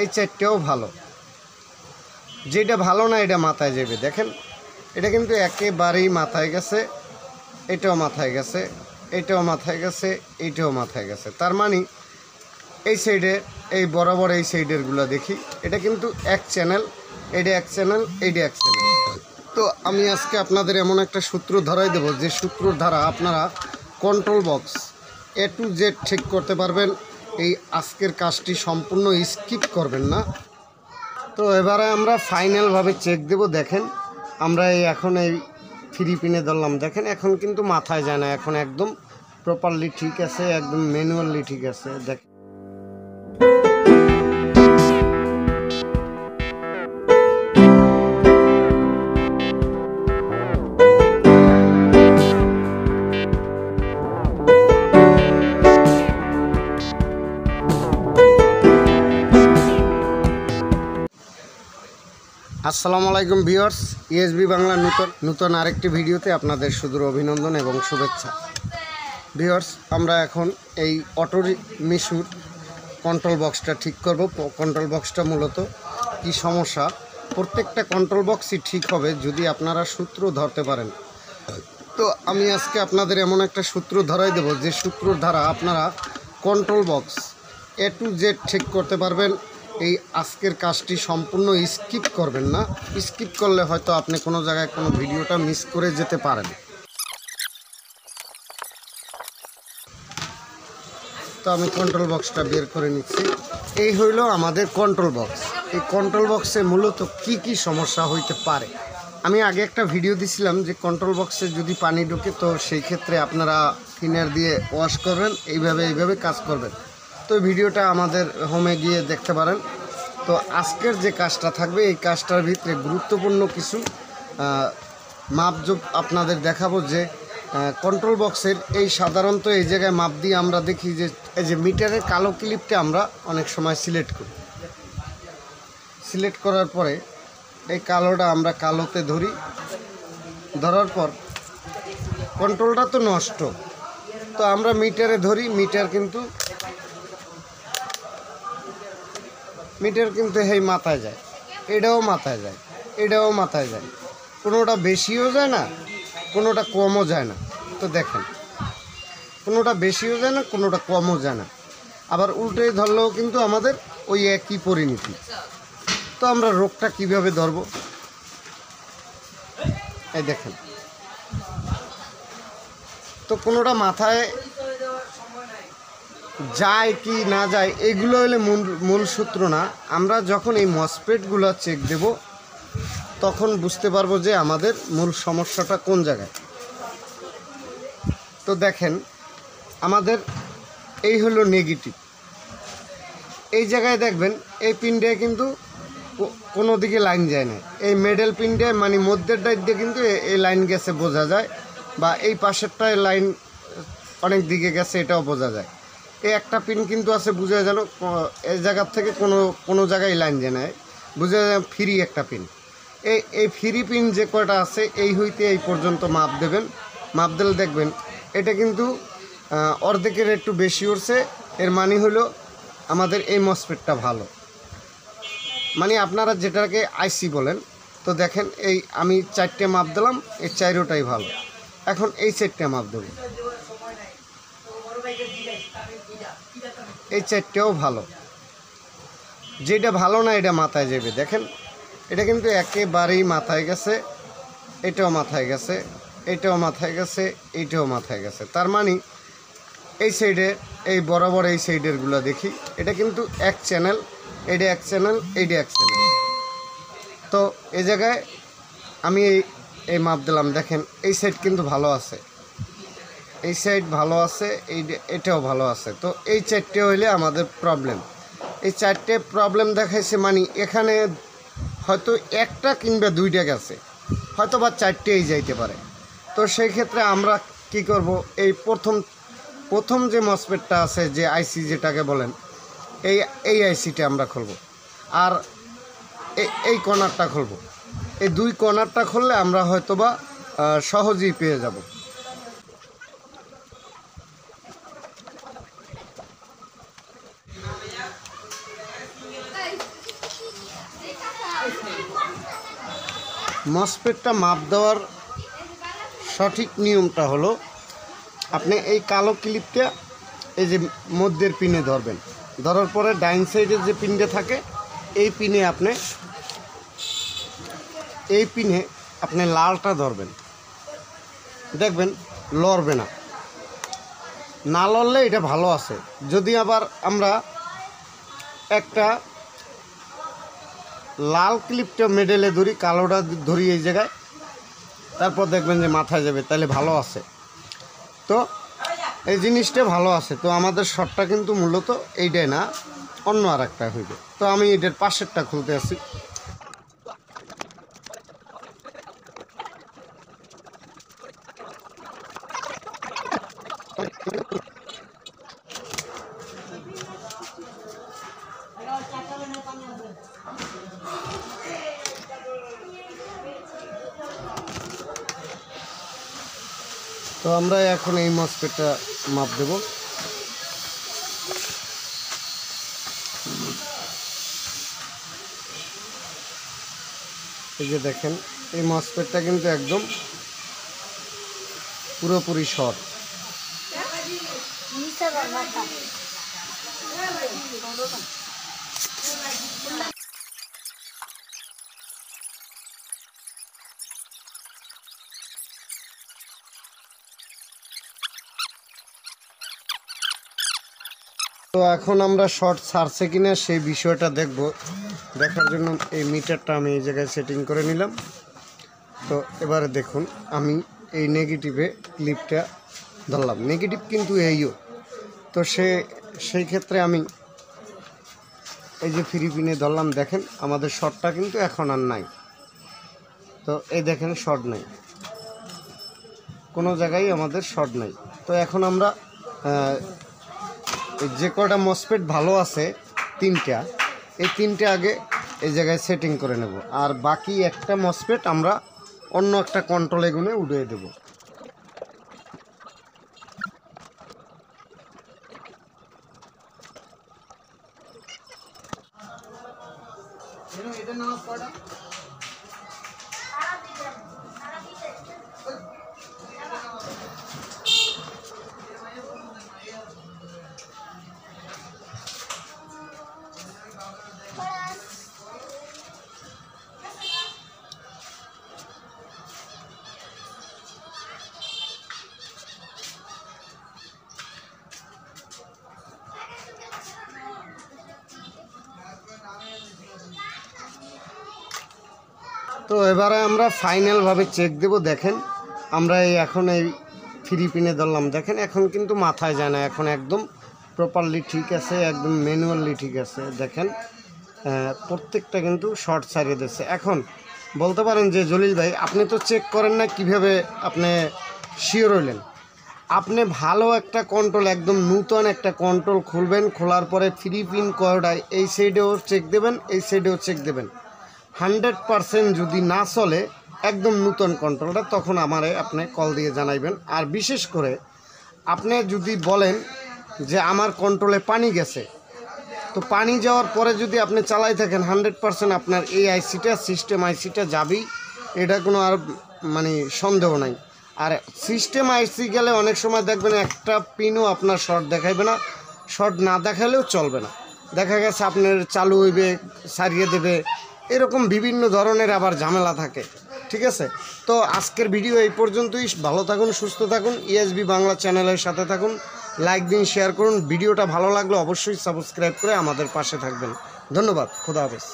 এই চারটেও ভালো। যেটা ভালো না, এটা মাথায় যাবে। দেখেন, এটা কিন্তু একেবারেই মাথায় গেছে, এটাও মাথায় গেছে, এটাও মাথায় গেছে, এটাও মাথায় গেছে। তার মানে এই সাইডে এই বরাবর এই সাইডেরগুলো দেখি। এটা কিন্তু এক চ্যানেল এটা এক চ্যানেল এইটা এক চ্যানেল তো আমি আজকে আপনাদের এমন একটা সূত্র ধরাই দেবো। যে সূত্রর দ্বারা আপনারা control box A to Z ঠিক করতে পারবেন। এই আজকের কাজটি সম্পূর্ণ স্কিপ করবেন না। তো এবারে আমরা ফাইনালভাবে চেক দেব, দেখেন। আমরা এই এখন এই ফ্রি পিনে ধরলাম। দেখেন, এখন কিন্তু মাথায় যায় না। এখন একদম প্রপারলি ঠিক আছে, একদম ম্যানুয়ালি ঠিক আছে। দেখ আসসালামু আলাইকুম ভিউয়ার্স ইএসবি বাংলা নূতন নূতন আরেকটি ভিডিওতে আপনাদের সুদূর অভিনন্দন এবং শুভেচ্ছা। ভিউয়ার্স, আমরা এখন এই অটো মিশুর কন্ট্রোল বক্সটা ঠিক করব। কন্ট্রোল বক্সটা মূলত কি সমস্যা? প্রত্যেকটা কন্ট্রোল বক্সই ঠিক হবে যদি আপনারা সূত্র ধরতে পারেন। তো আমি আজকে আপনাদের এমন একটা সূত্র ধরাই দেব, যে সূত্রর দ্বারা আপনারা control box A to Z ঠিক করতে পারবেন। এই আজকের কাজটি সম্পূর্ণ স্কিপ করবেন না। স্কিপ করলে হয়তো আপনি কোনো জায়গায় কোনো ভিডিওটা মিস করে যেতে পারেন। তো আমি কন্ট্রোল বক্সটা বের করে নিচ্ছি। এই হইল আমাদের কন্ট্রোল বক্স এই কন্ট্রোল বক্সে মূলত কি কি সমস্যা হইতে পারে? আমি আগে একটা ভিডিও দিছিলাম যে কন্ট্রোল বক্সে যদি পানি ঢোকে তো সেই ক্ষেত্রে আপনারা ফিনার দিয়ে ওয়াশ করবেন, এইভাবে এইভাবে কাজ করবেন। তো ভিডিওটা আমাদের হোমে গিয়ে দেখতে পারেন। তো আজকের যে কাজটা থাকবে, এই কাজটার ভিতরে গুরুত্বপূর্ণ কিছু মাপজোপ আপনাদের দেখাবো যে কন্ট্রোল বক্সের এই সাধারণত এই জায়গায় মাপ দিয়ে আমরা দেখি যে, এই যে মিটারের কালো ক্লিপটা আমরা অনেক সময় সিলেক্ট করি। সিলেক্ট করার পরে এই কালোটা আমরা কালোতে ধরি। ধরার পর কন্ট্রোলটা তো নষ্ট। তো আমরা মিটারে ধরি, মিটার কিন্তু মিটার কিন্তু এই মাথায় যায়। এটাও মাথায় যায়, এটাও মাথায় যায়। কোনোটা বেশিও যায় না, কোনোটা কমও যায় না। তো দেখেন, কোনোটা বেশিও যায় না, কোনোটা কমও যায় না। আবার উল্টে ধরলেও কিন্তু আমাদের ওই একই পরিণতি। তো আমরা রোগটা কীভাবে ধরবো? এই দেখেন। তো কোনোটা মাথায় যায় কি না যায়, এগুলো হলে মূল মূল সূত্র না। আমরা যখন এই মসপেটগুলো চেক দেব, তখন বুঝতে পারব যে আমাদের মূল সমস্যাটা কোন জায়গায়। তো দেখেন, আমাদের এই হলো নেগেটিভ এই জায়গায় দেখবেন, এই পিনটায় কিন্তু কোনো দিকে লাইন যায় না। এই মেডেল পিনটায় মানে মধ্যের ডাইট দিয়ে কিন্তু এই লাইন গেছে বোঝা যায়, বা এই পাশেরটায় লাইন অনেক দিকে গেছে, এটাও বোঝা যায়। এই একটা পিন কিন্তু আছে, বুঝা যেন এই জায়গার থেকে কোনো কোনো জায়গায় লাইন যে নেয়। বুঝে ফ্রি একটা পিন এই এই ফ্রি পিন যে কয়টা আছে, এই হইতে এই পর্যন্ত মাপ দেবেন। মাপ দিলে দেখবেন, এটা কিন্তু অর্ধেকের একটু বেশি উঠছে এর মানে হলো, আমাদের এই মসপেটটা ভালো। মানে আপনারা যেটাকে আইসি বলেন, তো দেখেন, এই আমি চারটে মাপ দিলাম, এই চারোটাই ভালো। এখন এই চারটে মাপ দেবো। এই চারটেও ভালো। যেটা ভালো না, এটা মাথায় যাবে। দেখেন, এটা কিন্তু একেবারেই মাথায় গেছে, এটাও মাথায় গেছে, এটাও মাথায় গেছে এইটাও মাথায় গেছে। তার মানে এই সাইডে এই বরাবর এই সাইডেরগুলো দেখি। এটা কিন্তু এক চ্যানেল এটা এক চ্যানেল এইটা এক চ্যানেল তো এই জায়গায় আমি এই মাপ দিলাম। দেখেন, এই সাইড কিন্তু ভালো আছে। এই সাইড ভালো আছে, এই এটাও ভালো আছে। তো এই চারটে হইলে আমাদের প্রবলেম এই চারটে প্রবলেম দেখাইছে মানে এখানে হয়তো একটা কিংবা দুইটা গেছে। হয়তো বা চারটেই যাইতে পারে। তো সেই ক্ষেত্রে আমরা কি করব? এই প্রথম প্রথম যে মসপেটটা আছে, যে আইসি যেটাকে বলেন, এই এই আইসিটা আমরা খুলব। আর এই কর্নারটা খুলব। এই দুই কর্নারটা খুললে আমরা হয়তোবা সহজেই পেয়ে যাব। মসপেটটা মাপ দেওয়ার সঠিক নিয়মটা হলো, আপনি এই কালো ক্লিপটা এই যে মধ্যের পিনে ধরবেন। ধরার পরে ডাইন সাইডের যে পিনটা থাকে, এই পিনে আপনি এই পিনে আপনি লালটা ধরবেন। দেখবেন লড়বে না। না লড়লে এটা ভালো আছে। যদি আবার আমরা একটা লাল ক্লিপটা মেডেলে ধরি, কালোটা ধরি এই জায়গায়। তারপর দেখবেন যে মাথায় যাবে, তাহলে ভালো আছে। তো এই জিনিসটা ভালো আছে। তো আমাদের শটটা কিন্তু মূলত এইটাই না, অন্য আর একটা হইবে। তো আমি এটার পাশেরটা খুলতে আসি। তো আমরা এখন এই মসপেটটা মাপ দেব। এই যে দেখেন, এই মসপেটটা কিন্তু একদম পুরোপুরি শর্ট তো এখন আমরা শর্ট ছাড়ছে কিনা সেই বিষয়টা দেখব। দেখার জন্য এই মিটারটা আমি এই জায়গায় সেটিং করে নিলাম। তো এবারে দেখুন, আমি এই নেগেটিভে ক্লিপটা ধরলাম। নেগেটিভ কিন্তু এইও তো সে, সেই ক্ষেত্রে আমি এই যে ফ্রি পিনে ধরলাম, দেখেন, আমাদের শর্টটা কিন্তু এখন আর নাই। তো এই দেখেন শর্ট নাই। কোনো জায়গায় আমাদের শর্ট নাই। তো এখন আমরা যে কটা মসপেট ভালো আছে, তিনটা। এই তিনটে আগে এই জায়গায় সেটিং করে নেব। আর বাকি একটা মসপেট আমরা অন্য একটা কন্ট্রোলে গুনে উড়িয়ে দেব। তো এবারে আমরা ফাইনালভাবে চেক দেব, দেখেন। আমরা এই এখন এই ফ্রি পিনে ধরলাম। দেখেন, এখন কিন্তু মাথায় যায় না। এখন একদম প্রপারলি ঠিক আছে, একদম ম্যানুয়ালি ঠিক আছে। দেখেন প্রত্যেকটা কিন্তু শর্ট সারিয়ে দিচ্ছে। এখন বলতে পারেন যে, জলিল ভাই, আপনি তো চেক করেন না কীভাবে আপনি শিওর হইলেন। আপনি ভালো একটা কন্ট্রোল একদম নূতন একটা কন্ট্রোল খুলবেন, খোলার পরে ফ্রি পিন কয়টায়, এই সাইডেও চেক দেবেন, এই সাইডেও চেক দেবেন। হান্ড্রেড পারসেন্ট যদি না চলে, একদম নূতন কন্ট্রোলটা তখন আমারে আপনি কল দিয়ে জানাইবেন। আর বিশেষ করে, আপনি যদি বলেন যে আমার কন্ট্রোলে পানি গেছে, তো পানি যাওয়ার পরে যদি আপনি চালাই থাকেন, হান্ড্রেড পারসেন্ট আপনার এই আইসিটা সিস্টেম আইসিটা যাবেই, এটা কোনো আর মানে সন্দেহ নাই। আর সিস্টেম আইসি গেলে অনেক সময় দেখবেন একটা পিনও আপনার শর্ট দেখাইবে না শর্ট না দেখালেও চলবে না। দেখা গেছে আপনার চালু হইবে, সারিয়ে দেবে এরকম বিভিন্ন ধরনের আবার ঝামেলা থাকে, ঠিক আছে? তো আজকের ভিডিও এই পর্যন্তই। ভালো থাকুন, সুস্থ থাকুন ইএসবি বাংলা চ্যানেলের সাথে থাকুন। লাইক দিন শেয়ার করুন। ভিডিওটা ভালো লাগলে অবশ্যই সাবস্ক্রাইব করে আমাদের পাশে থাকবেন। ধন্যবাদ, খুদা হাফেজ।